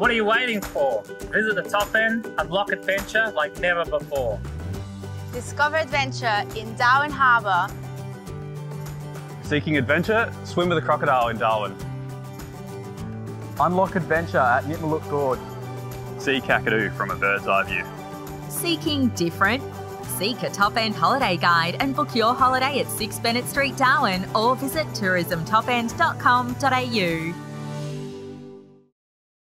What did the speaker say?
What are you waiting for? Visit the top end, unlock adventure like never before. Discover adventure in Darwin Harbour. Seeking adventure? Swim with a crocodile in Darwin. Unlock adventure at Nitmiluk Gorge. See Kakadu from a bird's eye view. Seeking different? Seek a top end holiday guide and book your holiday at 6 Bennett Street, Darwin, or visit tourismtopend.com.au.